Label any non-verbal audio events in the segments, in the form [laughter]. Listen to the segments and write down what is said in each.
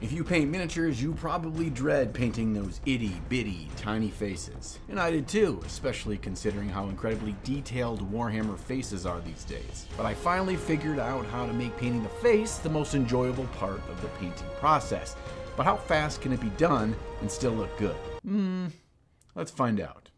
If you paint miniatures, you probably dread painting those itty bitty tiny faces. And I did too, especially considering how incredibly detailed Warhammer faces are these days. But I finally figured out how to make painting the face the most enjoyable part of the painting process. But how fast can it be done and still look good? Hmm, let's find out.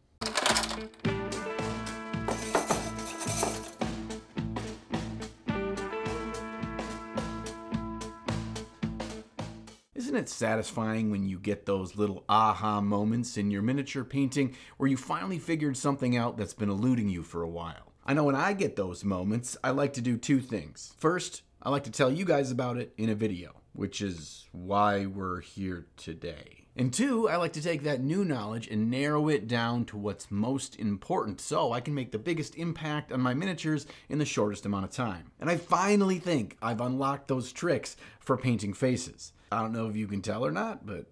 It satisfying when you get those little aha moments in your miniature painting where you finally figured something out that's been eluding you for a while? I know when I get those moments, I like to do two things. First, I like to tell you guys about it in a video, which is why we're here today. And two, I like to take that new knowledge and narrow it down to what's most important so I can make the biggest impact on my miniatures in the shortest amount of time. And I finally think I've unlocked those tricks for painting faces. I don't know if you can tell or not, but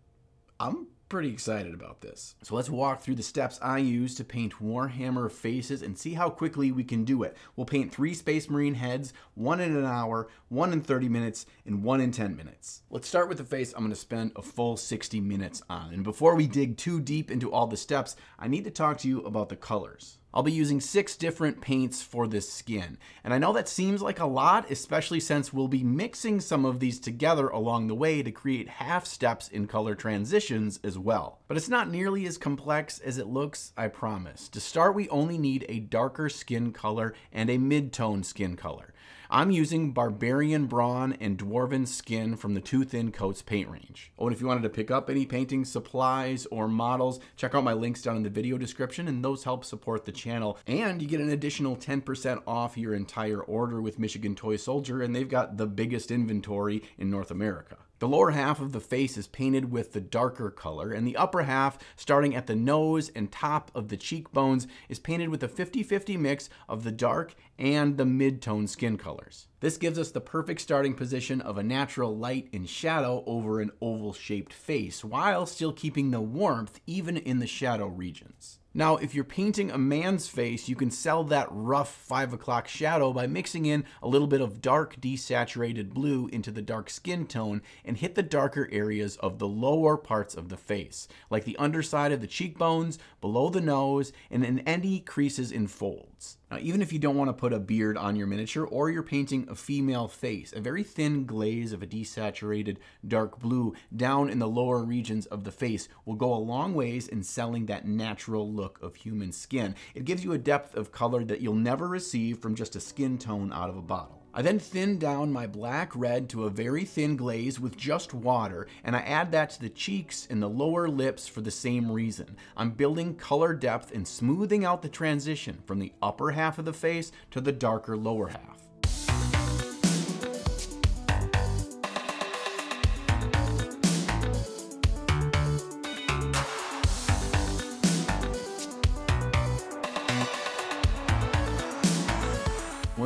I'm pretty excited about this. So let's walk through the steps I use to paint Warhammer faces and see how quickly we can do it. We'll paint three Space Marine heads, one in an hour, one in 30 minutes, and one in 10 minutes. Let's start with the face I'm gonna spend a full 60 minutes on. And before we dig too deep into all the steps, I need to talk to you about the colors. I'll be using six different paints for this skin. And I know that seems like a lot, especially since we'll be mixing some of these together along the way to create half steps in color transitions as well. But it's not nearly as complex as it looks, I promise. To start, we only need a darker skin color and a mid-tone skin color. I'm using Barbarian Brawn and Dwarven Skin from the Two Thin Coats paint range. Oh, and if you wanted to pick up any painting supplies or models, check out my links down in the video description and those help support the channel. And you get an additional 10% off your entire order with Michigan Toy Soldier and they've got the biggest inventory in North America. The lower half of the face is painted with the darker color, and the upper half, starting at the nose and top of the cheekbones, is painted with a 50-50 mix of the dark and the mid-tone skin colors. This gives us the perfect starting position of a natural light and shadow over an oval-shaped face, while still keeping the warmth even in the shadow regions. Now, if you're painting a man's face, you can sell that rough 5 o'clock shadow by mixing in a little bit of dark desaturated blue into the dark skin tone and hit the darker areas of the lower parts of the face, like the underside of the cheekbones, below the nose, and in any creases and folds. Now, even if you don't want to put a beard on your miniature or you're painting a female face, a very thin glaze of a desaturated dark blue down in the lower regions of the face will go a long ways in selling that natural look of human skin. It gives you a depth of color that you'll never receive from just a skin tone out of a bottle. I then thin down my black red to a very thin glaze with just water, and I add that to the cheeks and the lower lips for the same reason. I'm building color depth and smoothing out the transition from the upper half of the face to the darker lower half.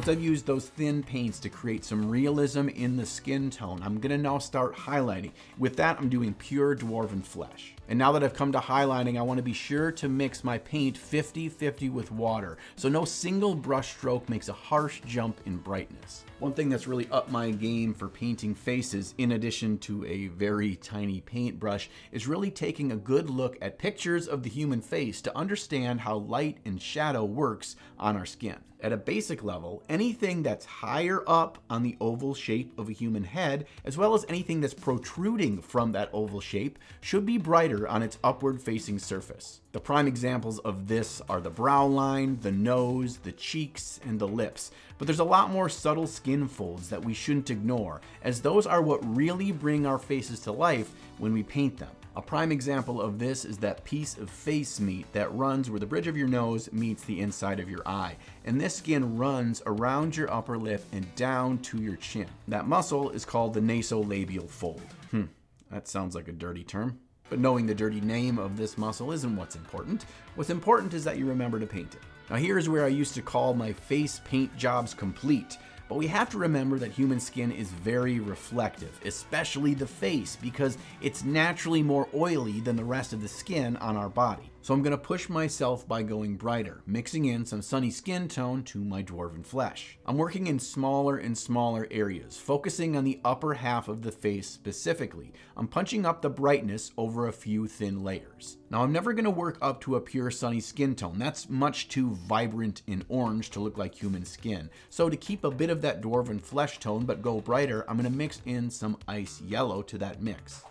Once I've used those thin paints to create some realism in the skin tone, I'm gonna now start highlighting. With that, I'm doing pure Dwarven Flesh. And now that I've come to highlighting, I wanna be sure to mix my paint 50-50 with water, so no single brush stroke makes a harsh jump in brightness. One thing that's really up my game for painting faces, in addition to a very tiny paintbrush, is really taking a good look at pictures of the human face to understand how light and shadow works on our skin. At a basic level, anything that's higher up on the oval shape of a human head, as well as anything that's protruding from that oval shape, should be brighter on its upward facing surface. The prime examples of this are the brow line, the nose, the cheeks, and the lips. But there's a lot more subtle skin folds that we shouldn't ignore, as those are what really bring our faces to life when we paint them. A prime example of this is that piece of face meat that runs where the bridge of your nose meets the inside of your eye. And this skin runs around your upper lip and down to your chin. That muscle is called the nasolabial fold. Hmm, that sounds like a dirty term. But knowing the dirty name of this muscle isn't what's important. What's important is that you remember to paint it. Now here's where I used to call my face paint jobs complete. But we have to remember that human skin is very reflective, especially the face, because it's naturally more oily than the rest of the skin on our body. So I'm going to push myself by going brighter, mixing in some sunny skin tone to my dwarven flesh. I'm working in smaller and smaller areas, focusing on the upper half of the face specifically. I'm punching up the brightness over a few thin layers. Now I'm never going to work up to a pure sunny skin tone. That's much too vibrant in orange to look like human skin. So to keep a bit of that dwarven flesh tone but go brighter, I'm going to mix in some ice yellow to that mix.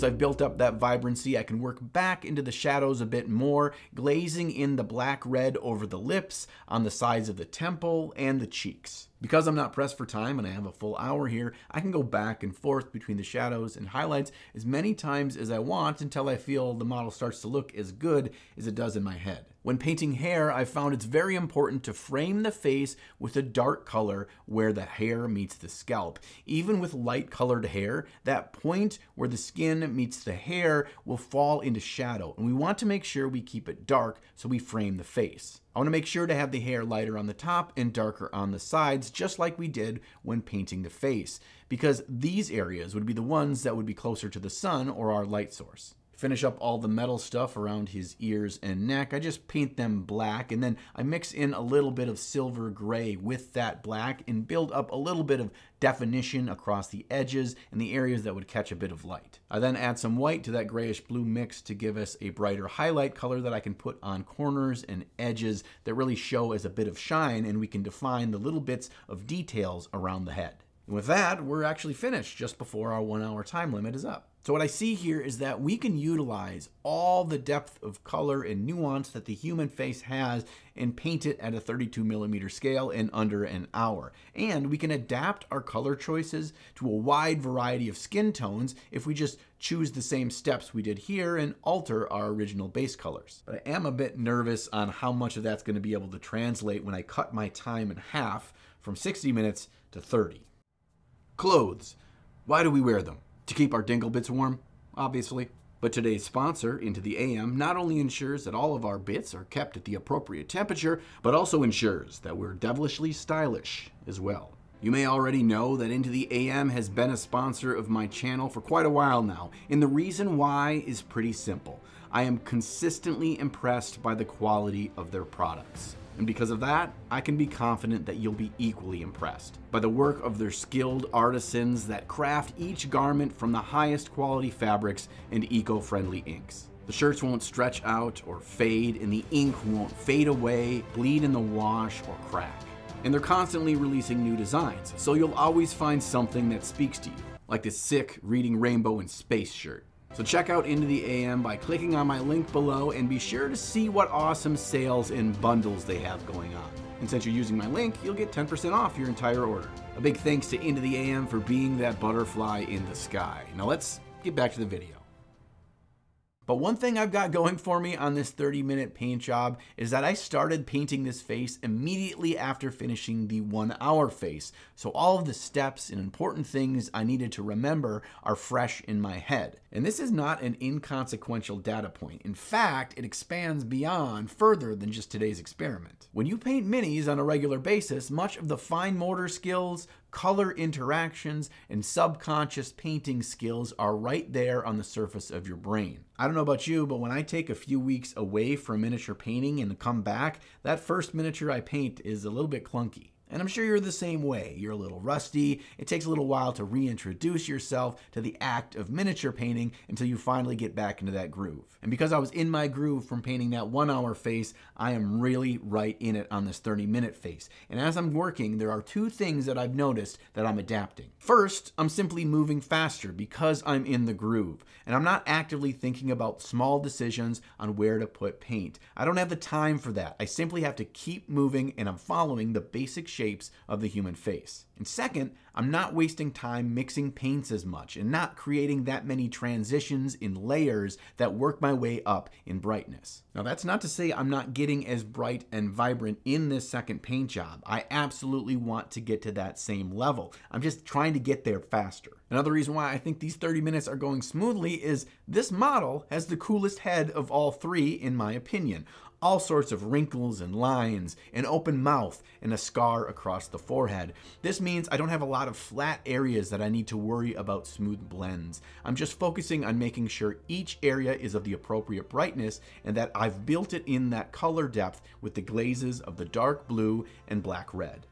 Once I've built up that vibrancy, I can work back into the shadows a bit more, glazing in the black red over the lips, on the sides of the temple, and the cheeks. Because I'm not pressed for time and I have a full hour here, I can go back and forth between the shadows and highlights as many times as I want until I feel the model starts to look as good as it does in my head. When painting hair, I've found it's very important to frame the face with a dark color where the hair meets the scalp. Even with light colored hair, that point where the skin meets the hair will fall into shadow, and we want to make sure we keep it dark so we frame the face. I want to make sure to have the hair lighter on the top and darker on the sides, just like we did when painting the face, because these areas would be the ones that would be closer to the sun or our light source finish up all the metal stuff around his ears and neck. I just paint them black and then I mix in a little bit of silver gray with that black and build up a little bit of definition across the edges and the areas that would catch a bit of light. I then add some white to that grayish blue mix to give us a brighter highlight color that I can put on corners and edges that really show as a bit of shine and we can define the little bits of details around the head. And with that, we're actually finished just before our one hour time limit is up. So what I see here is that we can utilize all the depth of color and nuance that the human face has and paint it at a 32 millimeter scale in under an hour. And we can adapt our color choices to a wide variety of skin tones if we just choose the same steps we did here and alter our original base colors. But I am a bit nervous on how much of that's going to be able to translate when I cut my time in half from 60 minutes to 30. Clothes. Why do we wear them? To keep our dingle bits warm, obviously. But today's sponsor, Into the AM, not only ensures that all of our bits are kept at the appropriate temperature, but also ensures that we're devilishly stylish as well. You may already know that Into the AM has been a sponsor of my channel for quite a while now, and the reason why is pretty simple. I am consistently impressed by the quality of their products. And because of that, I can be confident that you'll be equally impressed by the work of their skilled artisans that craft each garment from the highest quality fabrics and eco friendly inks. The shirts won't stretch out or fade, and the ink won't fade away, bleed in the wash, or crack. And they're constantly releasing new designs, so you'll always find something that speaks to you, like this sick Reading Rainbow in Space shirt. So check out Into the AM by clicking on my link below and be sure to see what awesome sales and bundles they have going on. And since you're using my link, you'll get 10% off your entire order. A big thanks to Into the AM for being that butterfly in the sky. Now let's get back to the video. But one thing I've got going for me on this 30 minute paint job is that I started painting this face immediately after finishing the one hour face. So all of the steps and important things I needed to remember are fresh in my head. And this is not an inconsequential data point. In fact, it expands beyond further than just today's experiment. When you paint minis on a regular basis, much of the fine motor skills, color interactions, and subconscious painting skills are right there on the surface of your brain. I don't know about you, but when I take a few weeks away from miniature painting and come back, that first miniature I paint is a little bit clunky. And I'm sure you're the same way. You're a little rusty. It takes a little while to reintroduce yourself to the act of miniature painting until you finally get back into that groove. And because I was in my groove from painting that one hour face, I am really right in it on this 30 minute face. And as I'm working, there are two things that I've noticed that I'm adapting. First, I'm simply moving faster because I'm in the groove. And I'm not actively thinking about small decisions on where to put paint. I don't have the time for that. I simply have to keep moving and I'm following the basic shapes of the human face. And second, I'm not wasting time mixing paints as much and not creating that many transitions in layers that work my way up in brightness. Now, that's not to say I'm not getting as bright and vibrant in this second paint job. I absolutely want to get to that same level. I'm just trying to get there faster. Another reason why I think these 30 minutes are going smoothly is this model has the coolest head of all three, in my opinion all sorts of wrinkles and lines, an open mouth, and a scar across the forehead. This means I don't have a lot of flat areas that I need to worry about smooth blends. I'm just focusing on making sure each area is of the appropriate brightness and that I've built it in that color depth with the glazes of the dark blue and black red.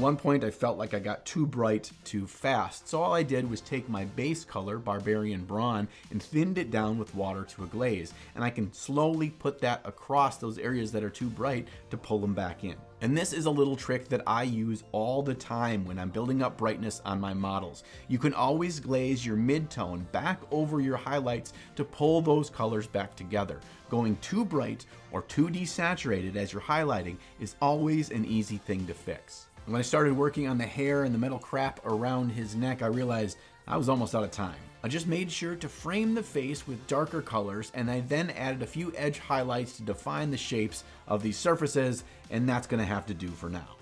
One point, I felt like I got too bright too fast, so all I did was take my base color, Barbarian Brawn, and thinned it down with water to a glaze, and I can slowly put that across those areas that are too bright to pull them back in. And this is a little trick that I use all the time when I'm building up brightness on my models. You can always glaze your midtone back over your highlights to pull those colors back together. Going too bright or too desaturated as you're highlighting is always an easy thing to fix. When I started working on the hair and the metal crap around his neck, I realized I was almost out of time. I just made sure to frame the face with darker colors and I then added a few edge highlights to define the shapes of these surfaces and that's gonna have to do for now.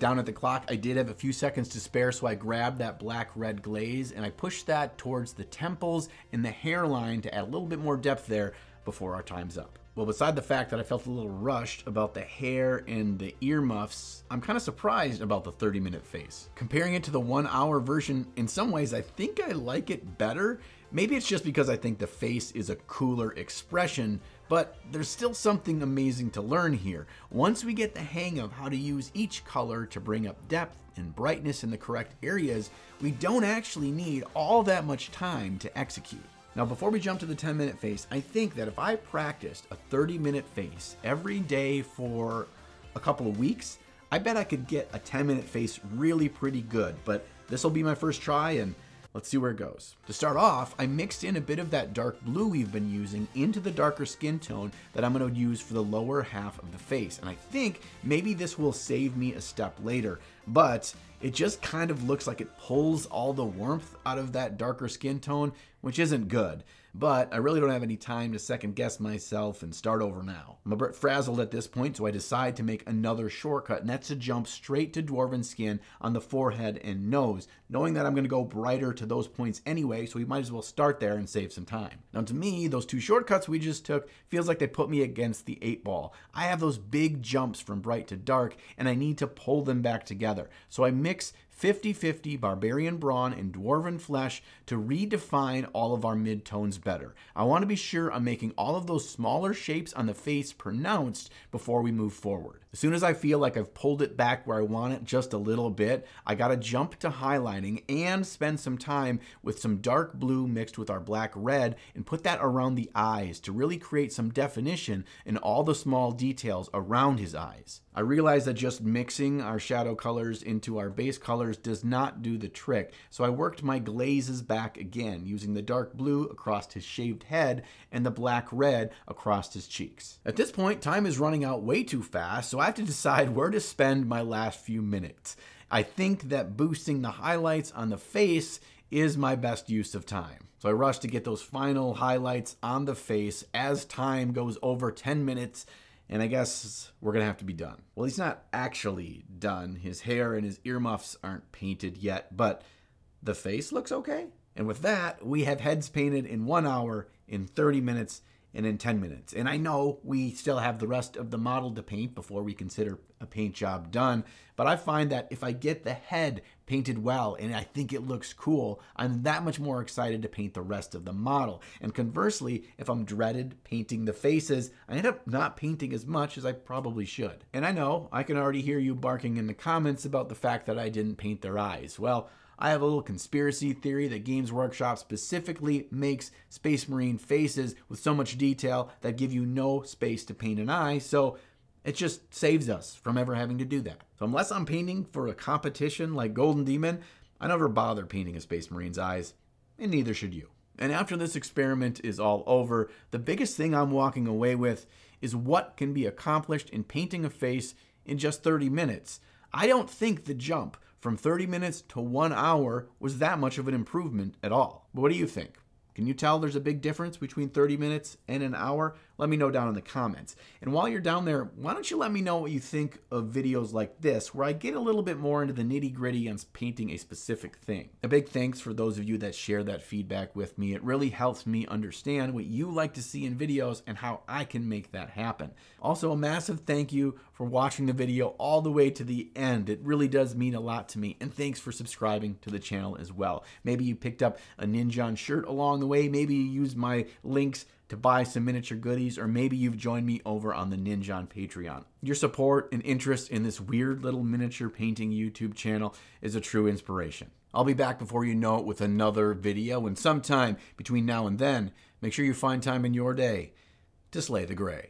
Down at the clock, I did have a few seconds to spare, so I grabbed that black red glaze and I pushed that towards the temples and the hairline to add a little bit more depth there before our time's up. Well, beside the fact that I felt a little rushed about the hair and the earmuffs, I'm kind of surprised about the 30 minute face. Comparing it to the one hour version, in some ways, I think I like it better. Maybe it's just because I think the face is a cooler expression, but there's still something amazing to learn here. Once we get the hang of how to use each color to bring up depth and brightness in the correct areas, we don't actually need all that much time to execute. Now, before we jump to the 10 minute face, I think that if I practiced a 30 minute face every day for a couple of weeks, I bet I could get a 10 minute face really pretty good. But this will be my first try, and Let's see where it goes. To start off, I mixed in a bit of that dark blue we've been using into the darker skin tone that I'm gonna use for the lower half of the face. And I think maybe this will save me a step later, but it just kind of looks like it pulls all the warmth out of that darker skin tone, which isn't good but I really don't have any time to second guess myself and start over now. I'm a bit frazzled at this point, so I decide to make another shortcut, and that's to jump straight to Dwarven skin on the forehead and nose, knowing that I'm going to go brighter to those points anyway, so we might as well start there and save some time. Now, to me, those two shortcuts we just took feels like they put me against the eight ball. I have those big jumps from bright to dark, and I need to pull them back together. So I mix 50-50 barbarian brawn and dwarven flesh to redefine all of our midtones better. I want to be sure I'm making all of those smaller shapes on the face pronounced before we move forward. As soon as I feel like I've pulled it back where I want it just a little bit, I gotta jump to highlighting and spend some time with some dark blue mixed with our black red and put that around the eyes to really create some definition in all the small details around his eyes. I realize that just mixing our shadow colors into our base colors does not do the trick, so I worked my glazes back again, using the dark blue across his shaved head and the black red across his cheeks. At this point, time is running out way too fast, so I have to decide [laughs] where to spend my last few minutes. I think that boosting the highlights on the face is my best use of time. So I rush to get those final highlights on the face as time goes over 10 minutes and I guess we're gonna have to be done. Well, he's not actually done. His hair and his earmuffs aren't painted yet, but the face looks okay. And with that, we have heads painted in one hour, in 30 minutes, and in 10 minutes. And I know we still have the rest of the model to paint before we consider a paint job done, but I find that if I get the head painted well and I think it looks cool, I'm that much more excited to paint the rest of the model. And conversely, if I'm dreaded painting the faces, I end up not painting as much as I probably should. And I know I can already hear you barking in the comments about the fact that I didn't paint their eyes. Well, I have a little conspiracy theory that Games Workshop specifically makes Space Marine faces with so much detail that give you no space to paint an eye, so it just saves us from ever having to do that. So unless I'm painting for a competition like Golden Demon, I never bother painting a Space Marine's eyes, and neither should you. And after this experiment is all over, the biggest thing I'm walking away with is what can be accomplished in painting a face in just 30 minutes. I don't think the jump from 30 minutes to one hour was that much of an improvement at all. But what do you think? Can you tell there's a big difference between 30 minutes and an hour? Let me know down in the comments. And while you're down there, why don't you let me know what you think of videos like this, where I get a little bit more into the nitty gritty on painting a specific thing. A big thanks for those of you that share that feedback with me. It really helps me understand what you like to see in videos and how I can make that happen. Also, a massive thank you for watching the video all the way to the end. It really does mean a lot to me. And thanks for subscribing to the channel as well. Maybe you picked up a Ninjon shirt along the way. Maybe you used my links to buy some miniature goodies, or maybe you've joined me over on the Ninjon Patreon. Your support and interest in this weird little miniature painting YouTube channel is a true inspiration. I'll be back before you know it with another video, and sometime between now and then, make sure you find time in your day to slay the gray.